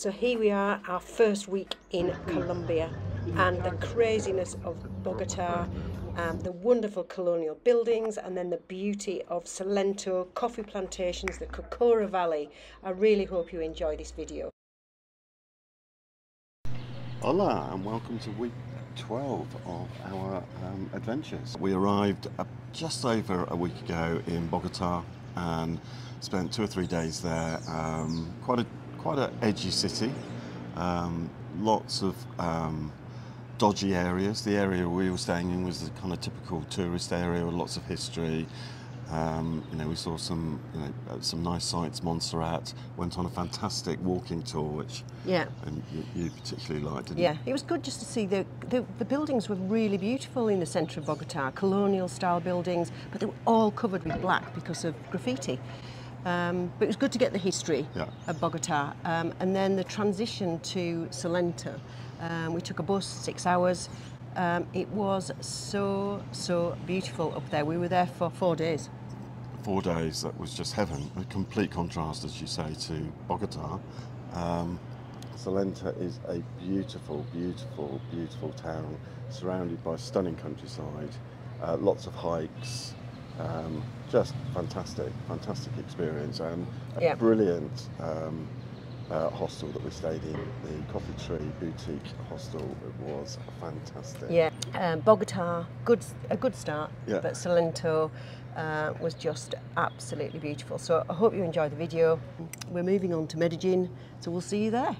So here we are, our first week in Colombia, and the craziness of Bogota, um, the wonderful colonial buildings, and then the beauty of Salento, coffee plantations, the Cocora Valley. I really hope you enjoy this video. Hola and welcome to week 12 of our um, adventures. We arrived uh, just over a week ago in Bogota and spent two or three days there. Um, quite a quite an edgy city. Um, lots of um, dodgy areas. The area we were staying in was the kind of typical tourist area with lots of history. Um, you know, we saw some, you know, uh, some nice sights. Montserrat went on a fantastic walking tour, which yeah, and you, you particularly liked, didn't yeah. you? It was good just to see the, the the buildings were really beautiful in the centre of Bogota, colonial style buildings, but they were all covered with black because of graffiti. Um, but it was good to get the history Yeah. of Bogota. Um, and then the transition to Salento. Um, we took a bus, six hours. Um, it was so, so beautiful up there. We were there for four days. Four days, that was just heaven. A complete contrast, as you say, to Bogota. Um, Salento is a beautiful, beautiful, beautiful town surrounded by stunning countryside, uh, lots of hikes, um, just fantastic, fantastic experience, and a Yeah. brilliant um, uh, hostel that we stayed in, the Coffee Tree Boutique Hostel. It was fantastic. Yeah, um, Bogota, good, a good start, Yeah. but Salento uh, was just absolutely beautiful. So I hope you enjoy the video. We're moving on to Medellin, so we'll see you there.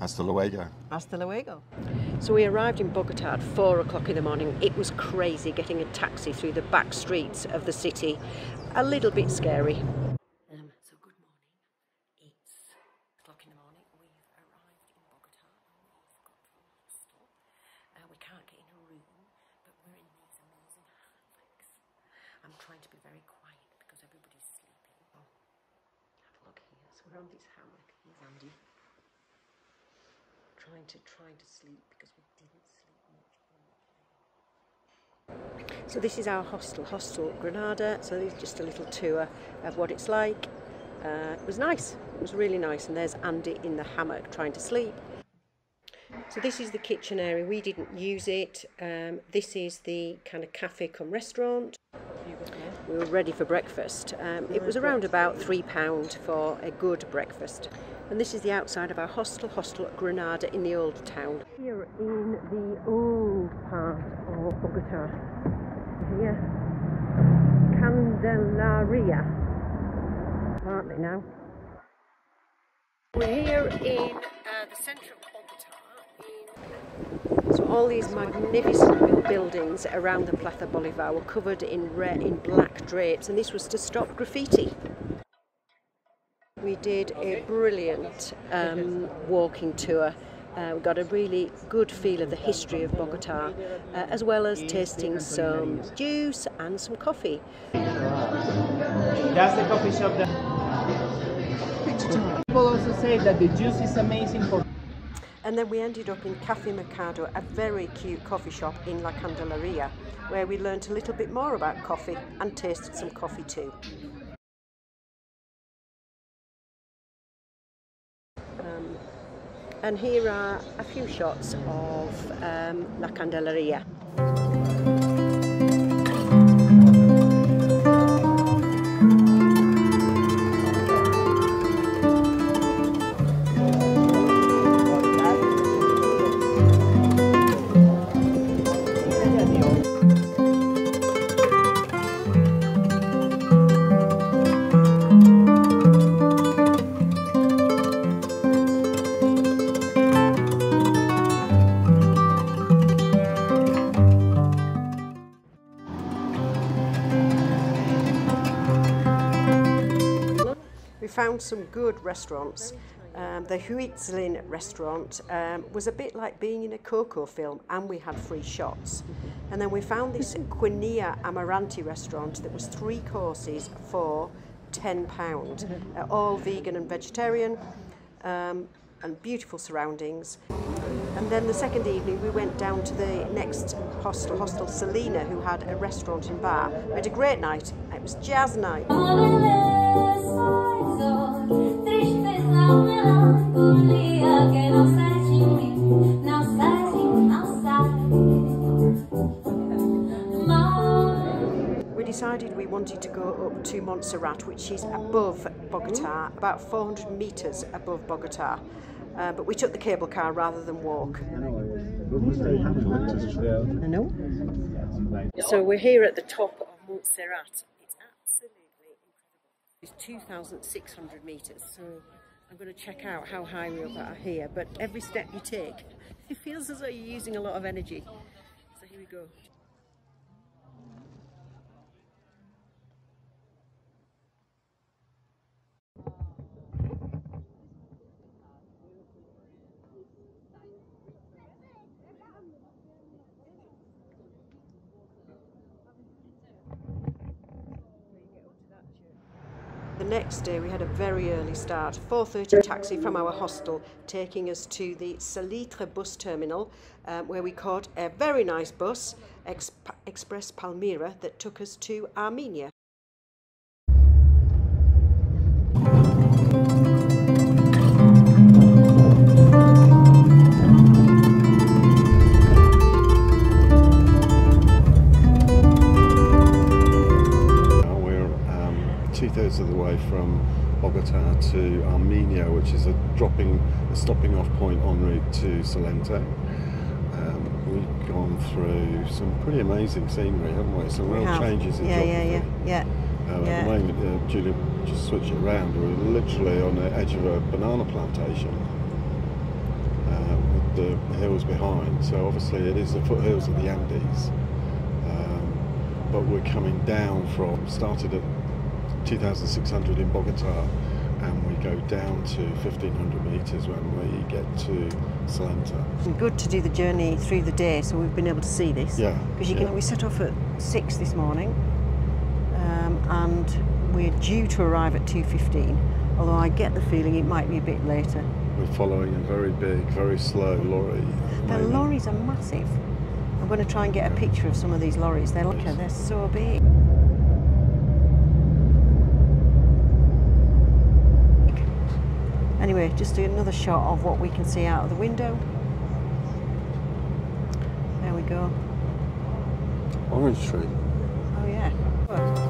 Hasta luego. Hasta luego. So we arrived in Bogota at four o'clock in the morning. It was crazy getting a taxi through the back streets of the city. A little bit scary. Um, so good morning. It's o'clock in the morning. We've arrived in Bogota we've got a hostel. Uh, we can't get in a room, but we're in these amazing hammocks. I'm trying to be very quiet because everybody's sleeping. Oh, have a look here. So we're on this hammock. Here's Andy trying to trying to sleep because we didn't sleep much on the plane. So this is our hostel, Hostel Granada. So this is just a little tour of what it's like. Uh, it was nice. It was really nice. And there's Andy in the hammock trying to sleep. So this is the kitchen area. We didn't use it. Um, this is the kind of cafe come restaurant. We were ready for breakfast. Um, it was around about three pound for a good breakfast. And this is the outside of our hostel, Hostel at Granada in the old town. Here in the old part of Bogota. Here, Candelaria. Partly now. We're here in uh, the centre of Bogota. So all these magnificent buildings around the Plaza Bolivar were covered in red, in black drapes, and this was to stop graffiti. We did a brilliant um, walking tour. Uh, we got a really good feel of the history of Bogota, uh, as well as tasting some juice and some coffee. That's the coffee shop that. People also say that the juice is amazing for And then we ended up in Cafe Mercado, a very cute coffee shop in La Candelaria, where we learnt a little bit more about coffee and tasted some coffee too. And here are a few shots of um, La Candelaria. We found some good restaurants. Um, the Huitzilin restaurant um, was a bit like being in a Coco film, and we had free shots. And then we found this Quinua y Amaranto restaurant that was three courses for £10, uh, all vegan and vegetarian, um, and beautiful surroundings. And then the second evening, we went down to the next hostel, Hostel Selina, who had a restaurant and bar. We had a great night. It was jazz night decided we wanted to go up to Montserrat, which is above Bogota, mm. about 400 metres above Bogota. Uh, but we took the cable car rather than walk. So we're here at the top of Montserrat it's absolutely incredible. It's 2,600 metres, so I'm going to check out how high we are here. But every step you take, it feels as though you're using a lot of energy. So here we go. Next day we had a very early start, 4.30 taxi from our hostel taking us to the Salitre bus terminal um, where we caught a very nice bus, Ex Express Palmira, that took us to Armenia. Which is a dropping, a stopping off point en route to Salento. Um, we've gone through some pretty amazing scenery, haven't we? Some real we changes in yeah, geography. Yeah, yeah, yeah. Um, yeah. At the moment, uh, Julia just switched it around. We're literally on the edge of a banana plantation uh, with the hills behind. So obviously, it is the foothills of the Andes. Um, but we're coming down from started at 2,600 in Bogota go down to 1,500 metres when we get to Salento. Good to do the journey through the day so we've been able to see this. Yeah. Because you yeah. can, we set off at 6 this morning um, and we're due to arrive at 2.15 although I get the feeling it might be a bit later. We're following a very big, very slow lorry. The lorries are massive. I'm going to try and get a picture of some of these lorries. They're, look, they're so big. Anyway, just do another shot of what we can see out of the window. There we go. Orange tree. Oh yeah.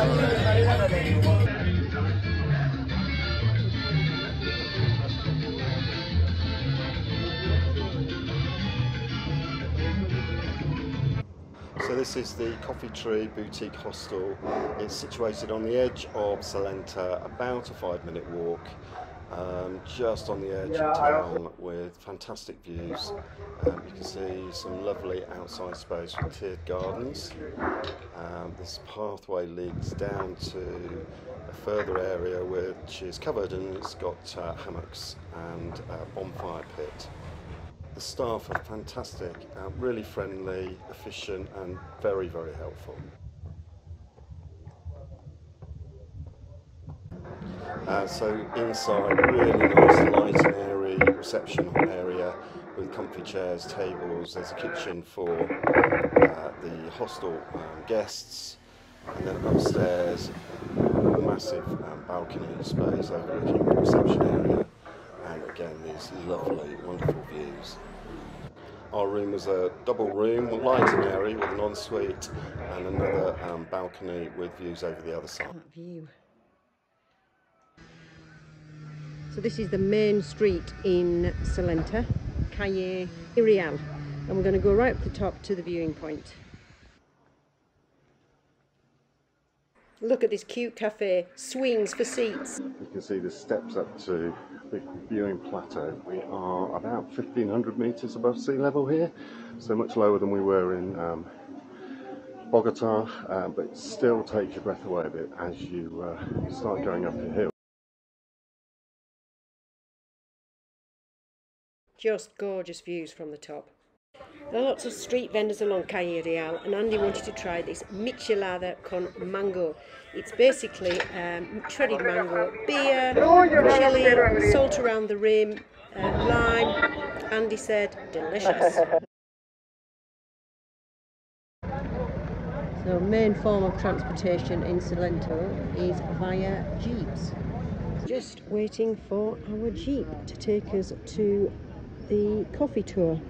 So this is the Coffee Tree Boutique Hostel. It's situated on the edge of Salento, about a five minute walk, um, just on the edge of town with fantastic views. Um, you can see some lovely outside space with tiered gardens. Um, this pathway leads down to a further area which is covered and it's got uh, hammocks and a bonfire pit. The staff are fantastic, uh, really friendly, efficient, and very, very helpful. Uh, so inside, really nice light and airy reception area with comfy chairs, tables. There's a kitchen for uh, the hostel um, guests, and then upstairs, massive um, balcony space overlooking the reception area and again these lovely, wonderful views. Our room was a double room, light and airy, with an ensuite and another um, balcony with views over the other side. That view. So this is the main street in Salento, Calle Real, and we're going to go right up the top to the viewing point. Look at this cute cafe, swings for seats. You can see the steps up to the viewing plateau. We are about 1500 metres above sea level here, so much lower than we were in um, Bogota, uh, but still takes your breath away a bit as you uh, start going up the hill. Just gorgeous views from the top. There are lots of street vendors along Calle Real, and Andy wanted to try this michelada con mango. It's basically um, shredded mango, beer, chili, salt around the rim, uh, lime. Andy said, delicious. So, main form of transportation in Salento is via jeeps. Just waiting for our jeep to take us to the coffee tour.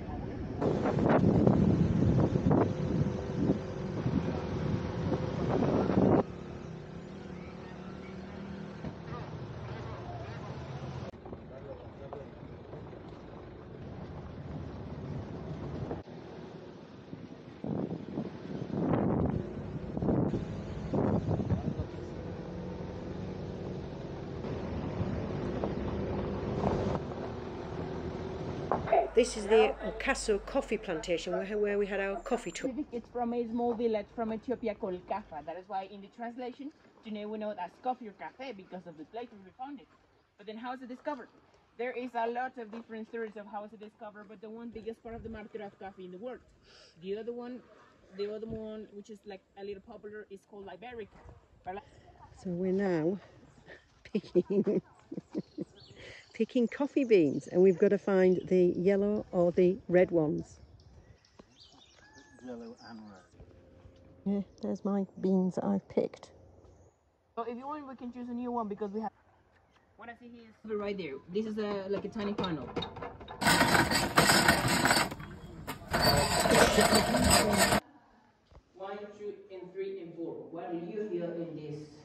This is the Ocaso coffee plantation where, where we had our coffee tour. It's from a small village from Ethiopia called Kafa. That is why in the translation, today we know it as coffee or cafe because of the place where we found it. But then how is it discovered? There is a lot of different stories of how is it discovered, but the one biggest part of the market of coffee in the world. The other one, the other one, which is like a little popular, is called Liberica. So we're now picking picking coffee beans and we've got to find the yellow or the red ones. Yellow and red. Yeah, there's my beans that I've picked. So if you want, we can choose a new one because we have. What I see here is right there. This is a like a tiny funnel. One, two, and three, and four. What do you feel in this?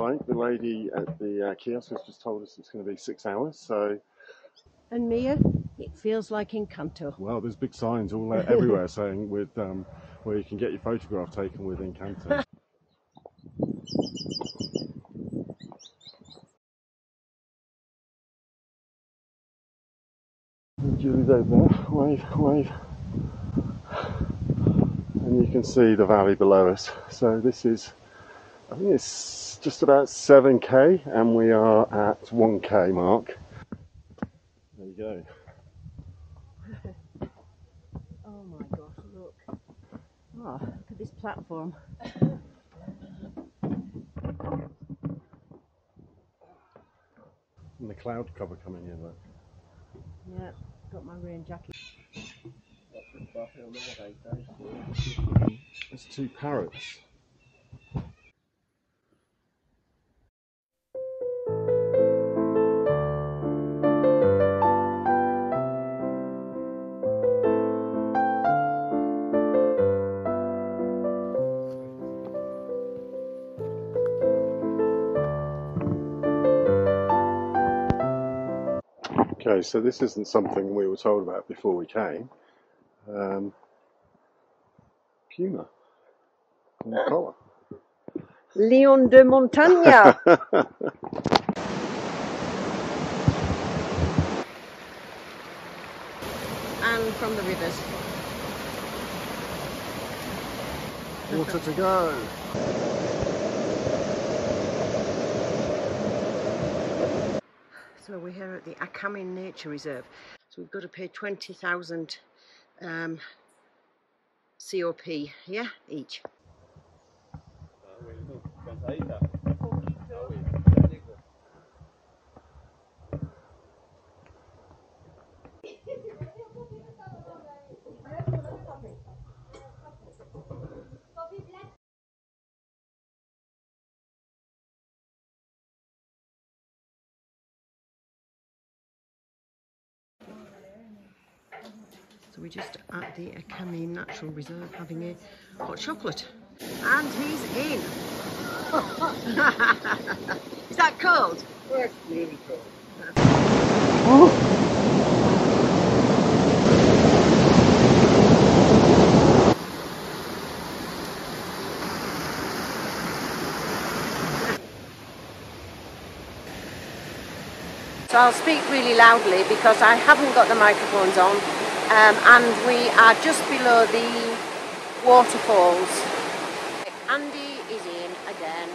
The lady at the uh, kiosk has just told us it's going to be six hours. So, And Mia, it feels like Encanto. well, there's big signs all uh, everywhere saying with um, where you can get your photograph taken with Encanto. Julie's over there. Wave, wave. And you can see the valley below us. So this is, I think it's just about 7k, and we are at 1k mark. There you go. Oh my gosh, look. Oh, look at this platform. And the cloud cover coming in. Look. Yeah, got my rain jacket. There's two parrots. Okay, so this isn't something we were told about before we came. Um, puma on the collar. Leon de Montagne. and from the rivers. Water to go. We're here at the Acaime Nature Reserve. So we've got to pay 20,000 um, COP, yeah, each. So we're just at the Acaime Natural Reserve having a hot chocolate. And he's in. Is that cold? It's really cool. So I'll speak really loudly because I haven't got the microphones on um, and we are just below the waterfalls Andy is in again.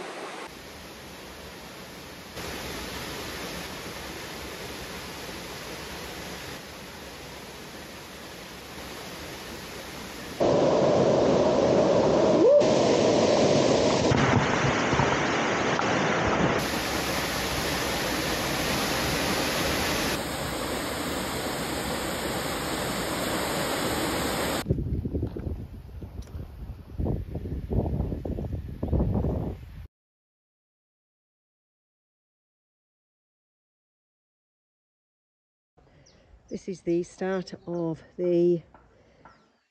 This is the start of the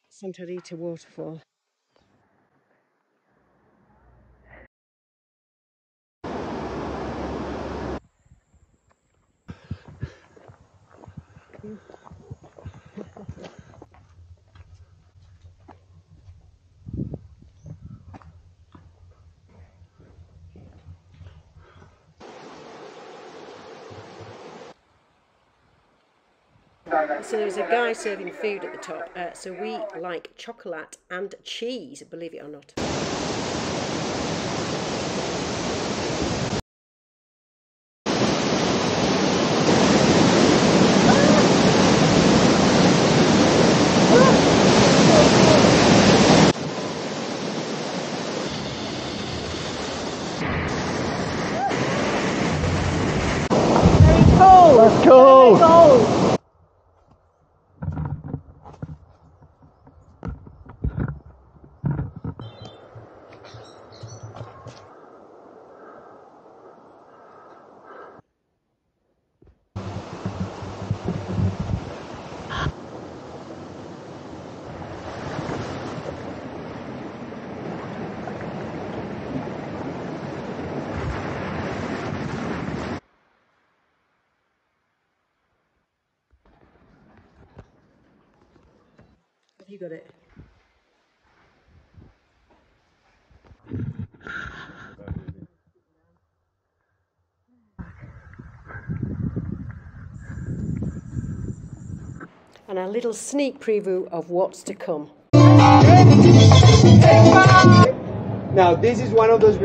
Santa Rita waterfall. So there's a guy serving food at the top. Uh, so we like chocolate and cheese, believe it or not. Let's go! Have you got it? And a little sneak preview of what's to come. Now, this is one of those